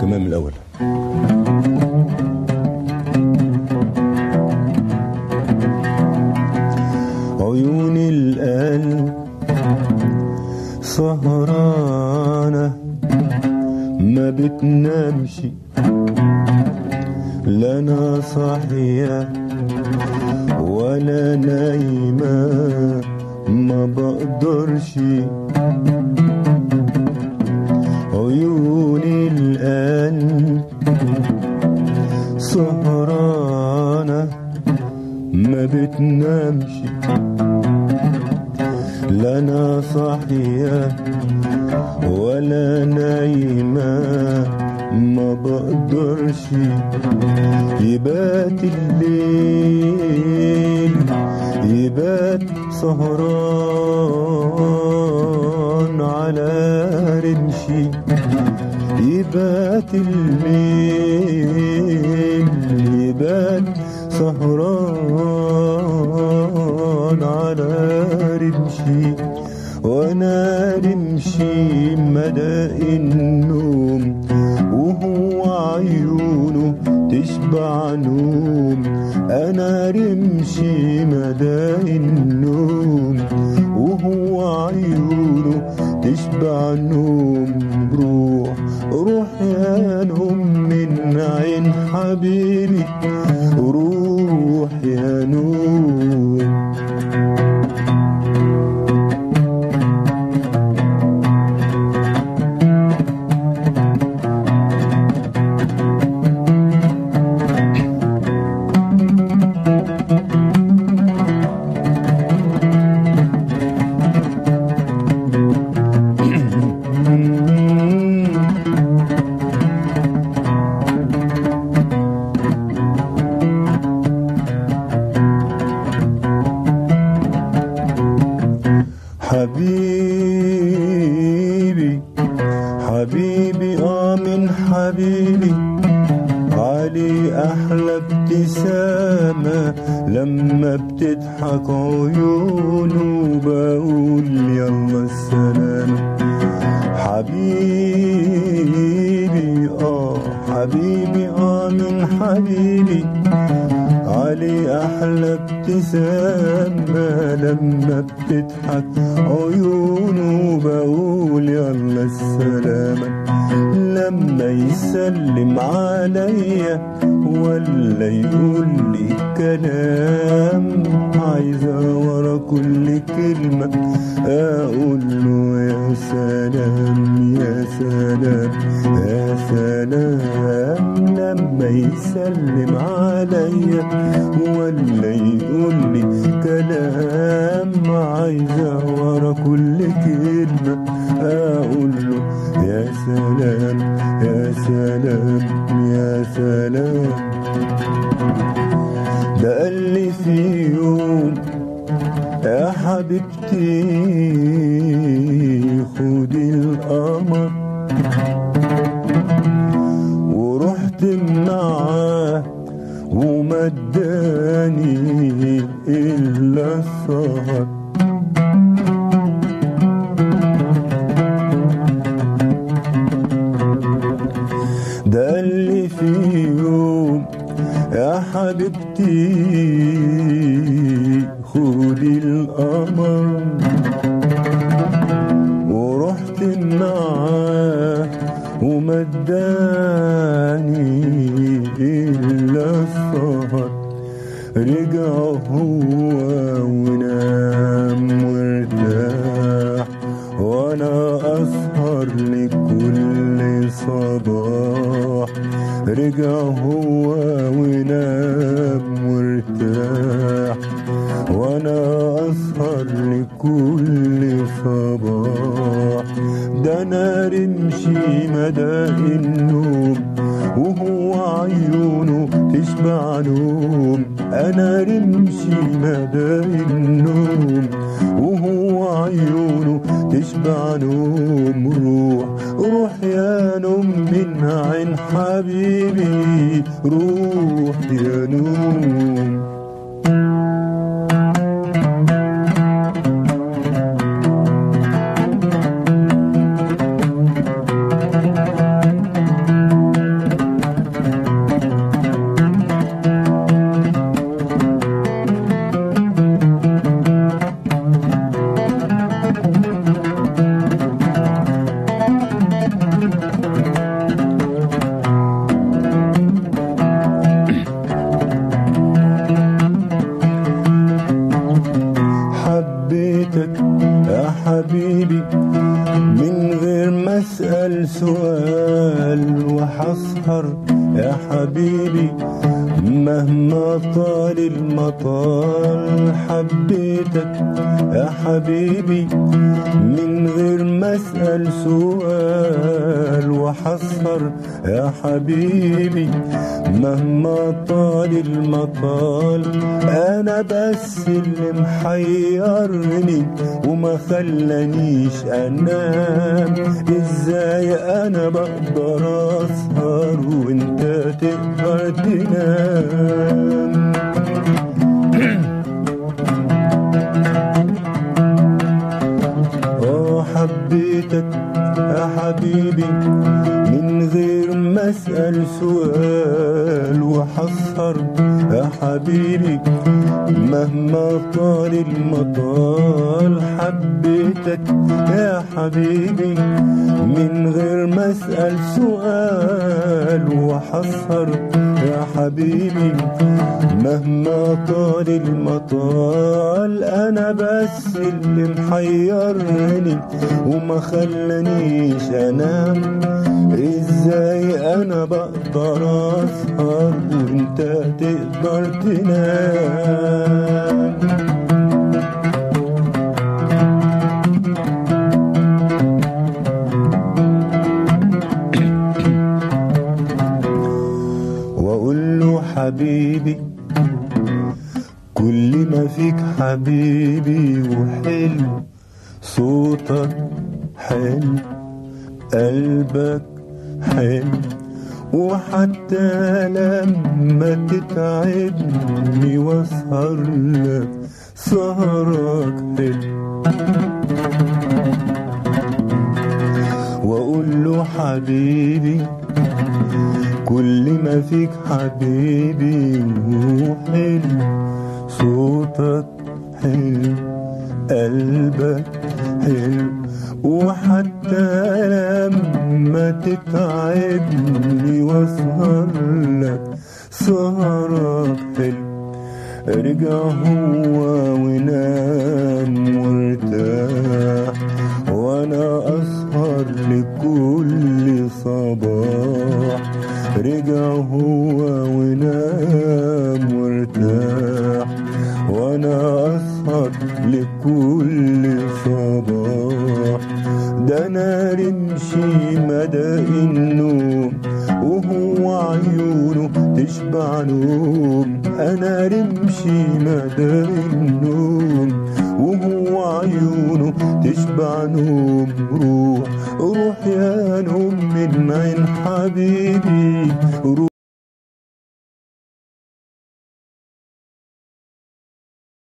كمان من الأول. عيون القلب سهرانة ما بتنامش. لا أنا صاحية ولا نايمة ما بقدرش عيون القلب سهرانة ما بتنامش. لا أنا صاحية ولا نايمة. ما بقدرش يبات الليل. يبات سهران. على رمشي يبات الليل يبات سهران على رمشي وأنا رمشي مدى النوم وهو عيونه تشبع نوم. أنا رمشي مدى النوم وهو عيونه تشبع نوم روح روح يا نوم من عين حبيبي. روح يا نوم حبيبي حبيبي آه من حبيبي علي أحلى ابتسامة. لما بتضحك عيونه بقول يلا السلام. أحلى ابتسامة لما بتضحك. عيونه بقول يلا السلامة. لما يسلم عليا ولا يقول لي كلام. عايزة ورا كل كلمة. أقول له يا سلام يا سلام يا سلام. لما يسلم عليا ولا يقول لي كلام عايزة ورا كل كلمة. أقول له يا سلام يا سلام يا سلام. ده قال لي في يوم يا حبيبتي ده قال لي في يوم يا حبيبتي القمر ورحت معاه وما اداني إلا السهر. رجع هو هو ونام وارتاح وأنا أسهر لكل صباح. ده أنا رمشي مدى النوم. وهو عيونه تشبع نوم. أنا رمشي مدى النوم. وهو عيونه تشبع نوم. روح روح يا نوم من عين حبيبي. روح يا نوم. حبيبي من غير ما أسأل سؤال وحسهر يا حبيبي. مهما طال المطال حبيتك يا حبيبي. من غير ما أسأل سؤال وحسهر يا حبيبي. مهما طال المطال أنا بس اللي محيرني وما خلانيش أنام. إزاي أنا بقدر أسهر وأنت تقدر تنام؟ آه حبيتك يا حبيبي من غير ما أسأل سؤال وحسهر يا حبيبي. مهما طال المطال حبيتك يا حبيبي. من غير ما أسأل سؤال وحسهر يا حبيبي. مهما طال المطال أنا بس اللي محيرني وما خلانيش أنام. إزاي أنا بقدر اسهر وانت تقدر تنام واقول له حبيبي كل ما فيك حبيبي وحلو صوتك حلو قلبك حلو وحتى لما تتعبني واسهر لك سهرك حلو وأقول له حبيبي كل ما فيك حبيبي وحلو صوتك حلو قلبك حلو وحتى لما تتعبني واسهر لك سهرك حلو رجع هو ونام وارتاح وأنا أسهر لكل صباح. رجع هو ونام مدى النوم وهو عيونه تشبع نوم روح روح يا نوم من عين حبيبي